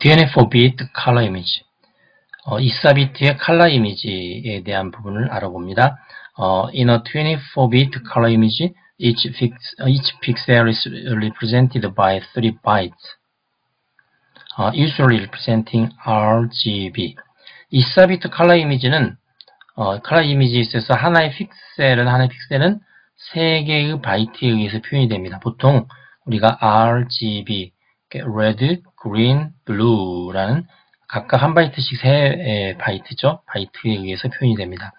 24bit color image. 어, 24비트의 컬러 이미지에 대한 부분을 알아봅니다. 어, in a 24bit color image, each, fix, each pixel is represented by 3 bytes, uh, usually representing RGB. 24비트 컬러 이미지는 어, 컬러 이미지에 있어서 하나의 픽셀은 하나의 픽셀은 3개의 바이트에 의해서 표현이 됩니다. 보통 우리가 RGB, red, green, blue라는 각각 한 바이트씩 세 바이트죠. 바이트에 의해서 표현이 됩니다.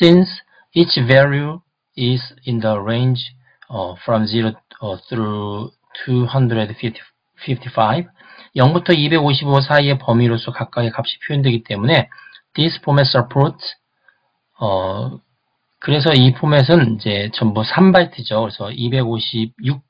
Since each value is in the range uh, from 0 uh, through 255, 0부터 255 사이의 범위로서 각각의 값이 표현되기 때문에 this format supports 어, 그래서 이 포맷은 이제 전부 3바이트죠. 그래서 256,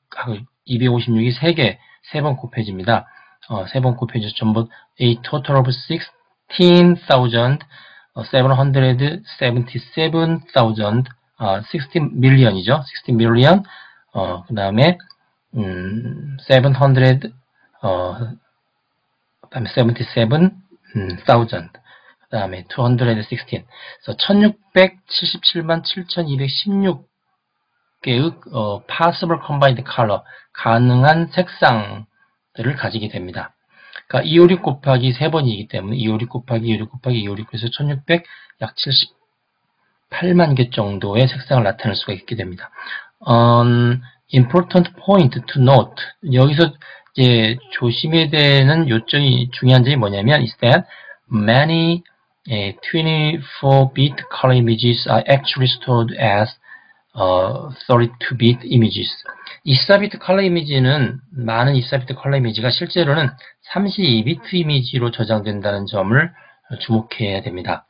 256이 3개, 3번 곱해집니다. 어, 3번 곱해져 전부 a total of 16,777,000, 어, 16 million이죠. 16 million. 어, 그 다음에, 음, 700, 어, 그 다음에 77,000. 그 다음에 216. 그래서 1677만 7216 개의 어, possible combined color, 가능한 색상들을 가지게 됩니다. 그러니까 256 곱하기 3번이기 때문에 256 곱하기 256 곱하기 256 해서 1600, 약 78만 개 정도의 색상을 나타낼 수가 있게 됩니다. Um, important point to note. 여기서 이제 조심해야 되는 요점이 중요한 점이 뭐냐면 is that many 24-bit color images are actually stored as uh, 32-bit images. 24비트 컬러 이미지는 많은 24비트 컬러 이미지가 실제로는 32비트 이미지로 저장된다는 점을 주목해야 됩니다.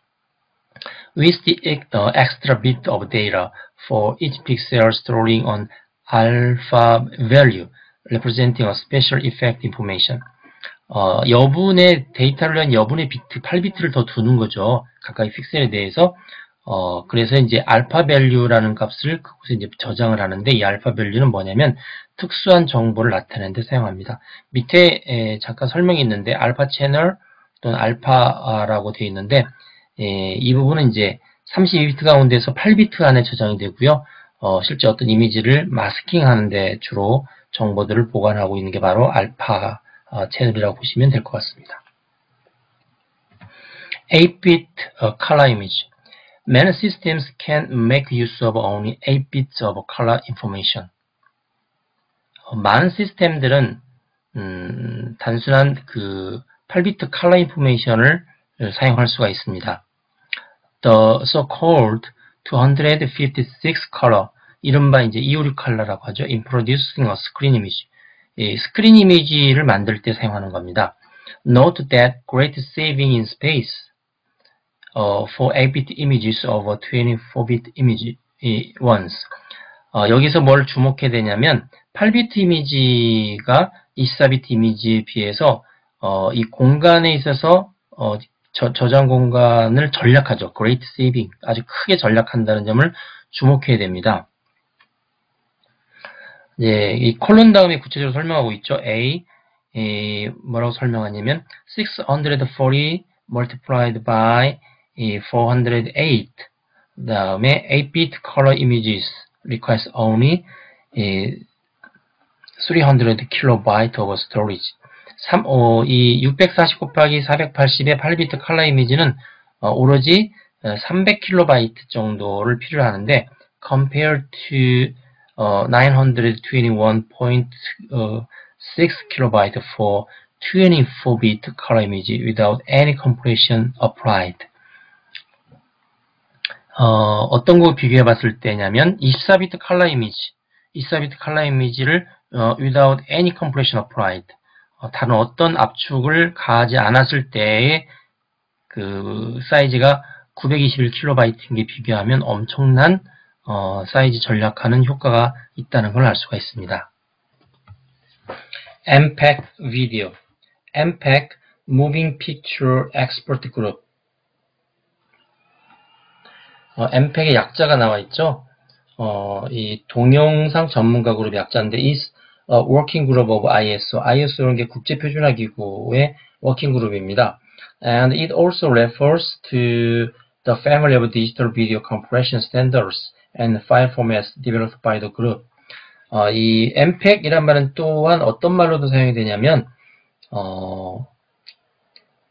With the extra bit of data for each pixel storing an alpha value representing a special effect information. 어, 여분의 데이터를 위한 여분의 비트 8비트를 더 두는 거죠. 각각의 픽셀에 대해서 어, 그래서 이제 alpha value라는 값을 그곳에 이제 저장을 하는데 이 alpha value는 뭐냐면 특수한 정보를 나타내는 데 사용합니다. 밑에 에, 잠깐 설명이 있는데 알파 채널 또는 알파라고 되어 있는데 에, 이 부분은 이제 32비트 가운데서 8비트 안에 저장이 되고요. 어, 실제 어떤 이미지를 masking 하는데 주로 정보들을 보관하고 있는 게 바로 알파 어, 채널이라고 보시면 될 것 같습니다. 8-bit color image Many systems can make use of only 8 bits of color information. 많은 시스템들은 음, 단순한 그 8비트 컬러 인포메이션을 사용할 수가 있습니다. The so-called 256 color, 이른바 이제 256 컬러라고 하죠. In producing a screen image. 이 스크린 이미지를 만들 때 사용하는 겁니다. Note that great saving in space uh, for 8-bit images over 24-bit image ones. 어, 여기서 뭘 주목해야 되냐면 8비트 이미지가 24비트 이미지에 비해서 어, 이 공간에 있어서 어, 저, 저장 공간을 전략하죠. Great Saving. 아주 크게 전략한다는 점을 주목해야 됩니다. 예, 이 콜론 다음에 구체적으로 설명하고 있죠. A, 에, 뭐라고 설명하냐면 640 multiplied by 408 다음에 8-bit color images requires only 300 kilobyte of storage 3, 어, 이640 곱하기 480의 8비트 컬러 이미지는 어, 오로지 300kB 정도를 필요로 하는데 compared to uh, 921.6 kilobyte for 24-bit color image without any compression applied. 어, 어떤 거 비교해 봤을 때냐면 24비트 컬러 이미지, 24비트 컬러 이미지를 어, without any compression applied 어, 다른 어떤 압축을 가하지 않았을 때의 그 사이즈가 921kB인 게 비교하면 엄청난 어, 사이즈 전략하는 효과가 있다는 걸 알 수가 있습니다. MPEG Video MPEG Moving Picture Export Group 어, MPEG의 약자가 나와 있죠. 어, 이 동영상 전문가 그룹의 약자인데 is a working group of ISO. ISO라는 게 국제 표준화 기구의 working group입니다. And it also refers to the family of digital video compression standards and file formats developed by the group. 어, 이 MPEG이란 말은 또한 어떤 말로도 사용이 되냐면 어,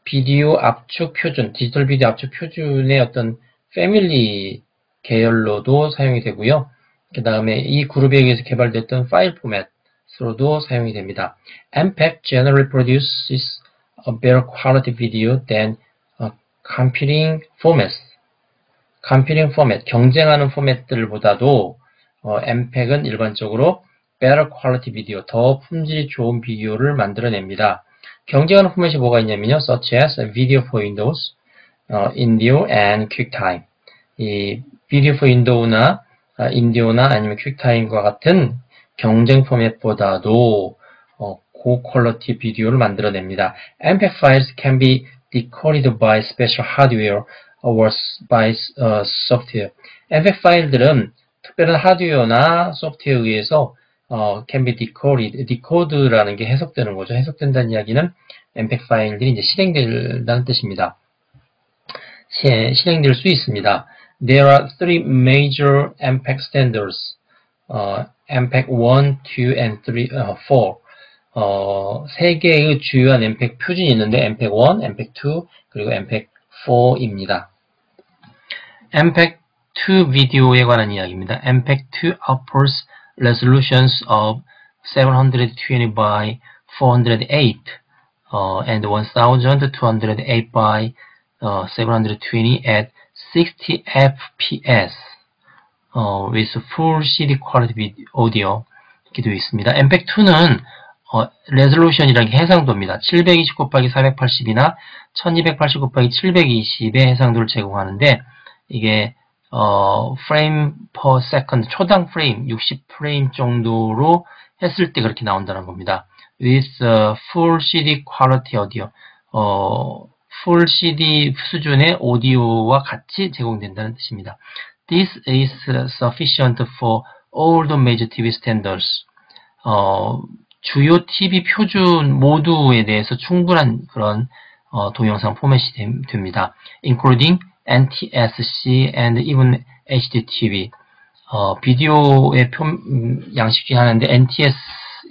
비디오 압축 표준, 디지털 비디오 압축 표준의 어떤 패밀리 계열로도 사용이 되고요. 그 다음에 이 그룹에 의해서 개발됐던 파일 포맷으로도 사용이 됩니다. MPEG generally produces a better quality video than competing formats. competing format, 경쟁하는 포맷들보다도 어, MPEG은 일반적으로 better quality video, 더 품질이 좋은 비디오를 만들어냅니다. 경쟁하는 포맷이 뭐가 있냐면요. such as video for Windows, 어, Indio and QuickTime. 이 Windows나 아, 인디오나 아니면 퀵타임과 같은 경쟁 포맷보다도 어, 고퀄러티 비디오를 만들어냅니다. MPEG files can be decoded by special hardware or by uh, software. MPEG 파일들은 특별한 하드웨어나 소프트웨어에 의해서 어, can be decoded, decode라는 게 해석되는 거죠. 해석된다는 이야기는 MPEG 파일들이 이제 실행된다는 뜻입니다. 시, 실행될 수 있습니다. There are three major MPEG standards. 어, MPEG 1, 2, and 3, 어, 4. 어, 세 개의 주요한 MPEG 표준이 있는데 MPEG 1, MPEG 2, 그리고 MPEG 4입니다. MPEG 2 비디오에 관한 이야기입니다. MPEG 2 offers resolutions of 720 by 408 uh, and 1208 by uh, 720 at 60 fps uh, with full CD quality audio 이렇게 되어 있습니다. MPEG 2는 어, 레졸루션이라는 게 해상도입니다. 720 곱하기 480이나 1280 곱하기 720의 해상도를 제공하는데 이게 어, 프레임 per second, 초당 프레임, 60프레임 정도로 했을 때 그렇게 나온다는 겁니다. with uh, full CD quality audio, 어, full CD 수준의 오디오와 같이 제공된다는 뜻입니다. This is sufficient for all the major TV standards. 어, 주요 TV 표준 모두에 대해서 충분한 그런 어, 동영상 포맷이 됩니다. including NTSC and even HDTV. 어, 비디오의 표, 음, 양식 중에 하나인데 NTS,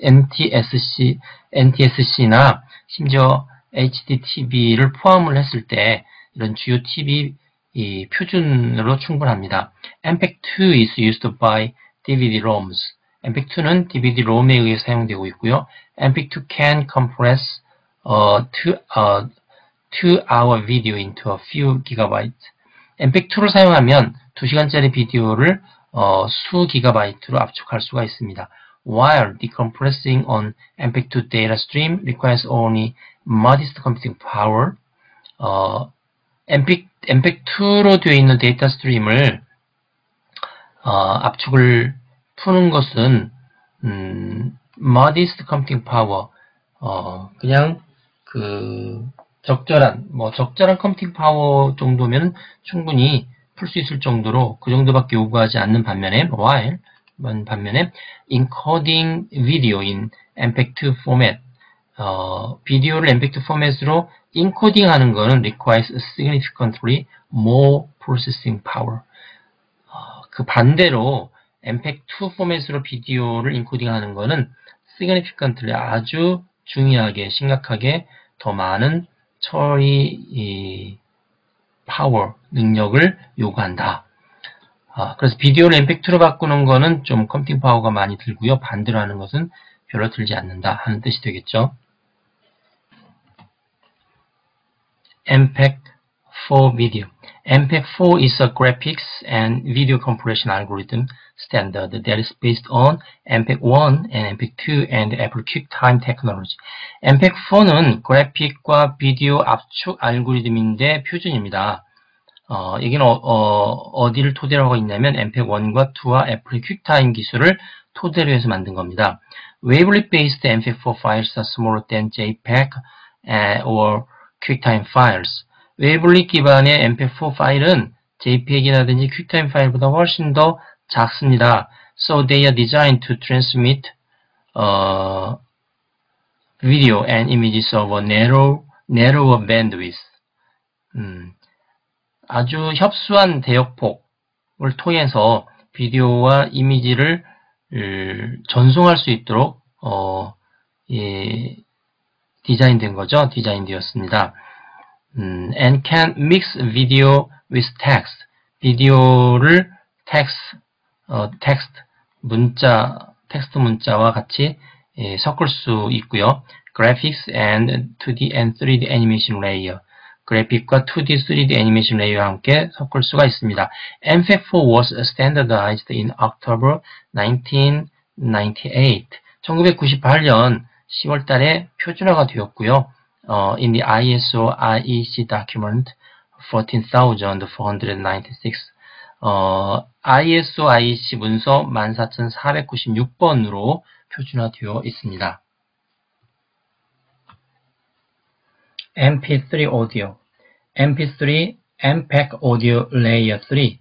NTSC, NTSC나 심지어 HDTV를 포함을 했을 때 이런 주요 TV 이 표준으로 충분합니다. MPEG-2 is used by DVD-ROMs. MPEG-2는 DVD-ROM에 의해 사용되고 있고요. MPEG-2 can compress uh, to, uh, to our video into a few gigabytes. MPEG-2를 사용하면 2시간짜리 비디오를 어, 수 기가바이트로 압축할 수가 있습니다. While decompressing on MPEG-2 data stream requires only modest computing power, 어, MPEG, MPEG-2로 되어 있는 데이터 스트림을 어, 압축을 푸는 것은 음, modest computing power, 어, 그냥 그 적절한, 뭐 적절한 컴퓨팅 파워 정도면 충분히 풀 수 있을 정도로 그 정도밖에 요구하지 않는 반면에, while, 반면에 encoding video in MPEG-2 format, 어, 비디오를 MPEG-2 포맷으로 인코딩 하는 거는 requires significantly more processing power. 어, 그 반대로 MPEG-2 포맷으로 비디오를 인코딩 하는 거는 significantly 아주 중요하게, 심각하게 더 많은 처리 파워 능력을 요구한다. 아, 그래서 비디오를 엠팩트로 바꾸는 거는 좀 컴퓨팅 파워가 많이 들고요. 반대로 하는 것은 별로 들지 않는다 하는 뜻이 되겠죠. MPEG 4 video. MPEG 4 is a graphics and video compression algorithm standard that is based on MPEG 1 and MPEG 2 and Apple QuickTime technology. MPEG 4는 그래픽과 비디오 압축 알고리즘인데 표준입니다. 어, 여기는 어디를 토대로 하고 있냐면 MPEG 1과 2와 Apple QuickTime 기술을 토대로 해서 만든 겁니다. Wavelet based MPEG 4 files are smaller than JPEG or QuickTime files. wavelet 기반의 MP4 파일은 JPEG이라든지 QuickTime 파일보다 훨씬 더 작습니다. So they are designed to transmit uh, video and images of a narrow, narrower bandwidth. 음, 아주 협소한 대역폭을 통해서 비디오와 이미지를 전송할 수 있도록 어, 예, 디자인된 거죠. 디자인되었습니다. 음, and can mix video with text. 비디오를 text, 어, text 문자, 텍스트 문자와 같이 예, 섞을 수 있고요. graphics and 2D and 3D animation layer. 그래픽과 2D, 3D 애니메이션 레이어와 함께 섞을 수가 있습니다. MFAQ4 was standardized in October 1998. 1998년 10월 달에 표준화가 되었고요. 어, in the ISO IEC document 14496 어, ISO IEC 문서 14496번으로 표준화되어 있습니다. MP3 오디오 MP3 MPEG 오디오 레이어 3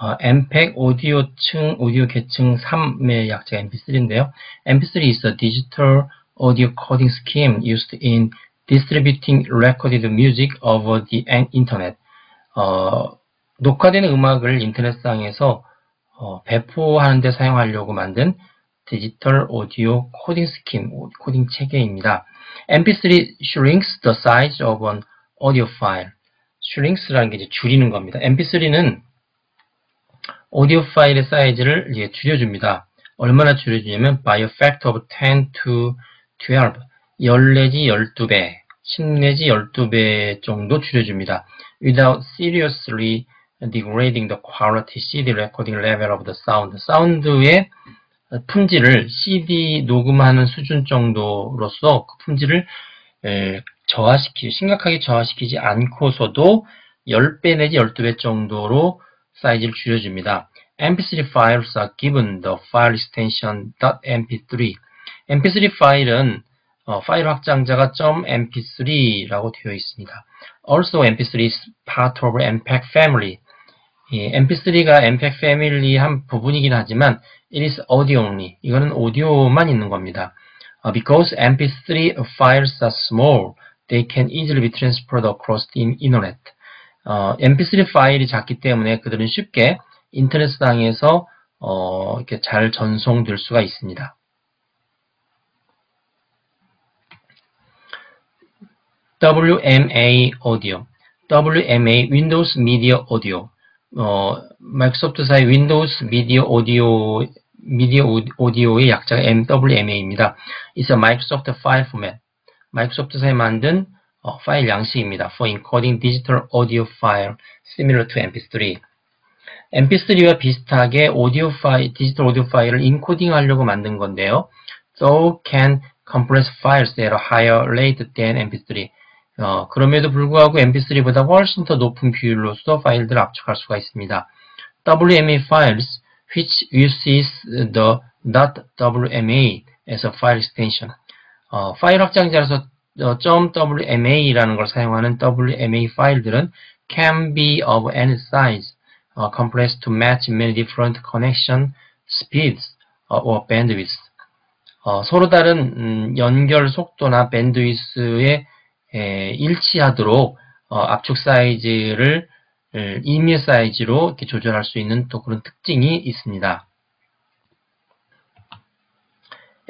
어, MPEG 오디오층 오디오 계층 3의 약자가 MP3인데요. MP3 is a digital audio coding scheme used in distributing recorded music over the internet. 어, 녹화되는 음악을 인터넷상에서 어, 배포하는 데 사용하려고 만든 디지털 오디오 코딩 scheme, 코딩 체계입니다. MP3 shrinks the size of an audio file. shrinks라는 게 이제 줄이는 겁니다. MP3는 오디오 파일의 사이즈를 이제 줄여줍니다. 얼마나 줄여주냐면 by a factor of 10 to 12, 10 내지 12배, 10 내지 12배 정도 줄여줍니다. without seriously degrading the quality CD recording level of the sound. 사운드의 품질을 CD 녹음하는 수준 정도로서 그 품질을 저하시키, 심각하게 저하시키지 않고서도 10배 내지 12배 정도로 사이즈를 줄여줍니다. mp3 files are given the file extension .mp3. mp3 파일은 어, 파일 확장자가 .mp3라고 되어 있습니다. Also, mp3 is part of MPEG family. 예, mp3가 MPEG 패밀리 한 부분이긴 하지만 it is audio only. 이거는 오디오만 있는 겁니다. Uh, because mp3 files are small, they can easily be transferred across the internet. 어, mp3 파일이 작기 때문에 그들은 쉽게 인터넷상에서 어, 이렇게 잘 전송될 수가 있습니다. WMA Audio, WMA Windows Media Audio 어, 마이크로소프트사의 윈도우스 미디어 오디오 미디어 오디오의 약자가 WMA입니다. A Microsoft File Format. 마이크로소프트사에 만든 어, 파일 양식입니다. For encoding digital audio file similar to MP3. MP3와 비슷하게 오디오 파일, 디지털 오디오 파일을 인코딩하려고 만든 건데요. So can compress files at a higher rate than MP3. 어, 그럼에도 불구하고 mp3보다 훨씬 더 높은 비율로서 파일들을 압축할 수가 있습니다. WMA files which uses the .wma as a file extension. 어, 파일 확장자로서 어, .wma라는 걸 사용하는 WMA 파일들은 can be of any size, uh, compressed to match many different connection speeds uh, or bandwidth. 어, 서로 다른 음, 연결 속도나 밴드위스의 일치하도록 어, 압축 사이즈를 이메일 사이즈로 이렇게 조절할 수 있는 또 그런 특징이 있습니다.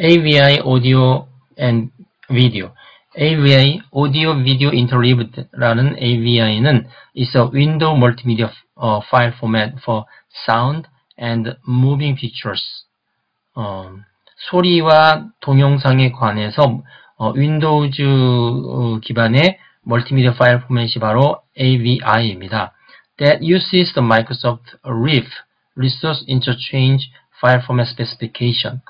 AVI Audio and Video AVI Audio Video Interleaved라는 AVI는 is a window multimedia file format for sound and moving pictures. 어, 소리와 동영상에 관해서 어, 윈도우즈 어, 기반의 멀티미디어 파일 포맷이 바로 AVI입니다. That uses the Microsoft RIF, Resource Interchange File Format Specification.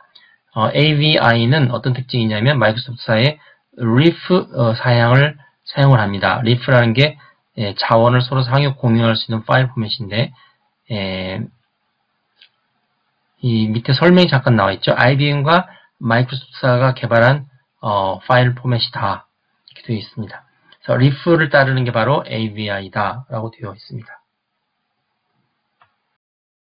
어, AVI는 어떤 특징이냐면 마이크로소프트사의 RIF 어, 사양을 사용을 합니다. RIF라는 게 예, 자원을 서로 상호 공유할 수 있는 파일 포맷인데 예, 이 밑에 설명이 잠깐 나와 있죠. IBM과 마이크로소프트사가 개발한 어, 파일 포맷이다. 이렇게 되어 있습니다. 그래서 리프를 따르는 게 바로 AVI다. 라고 되어 있습니다.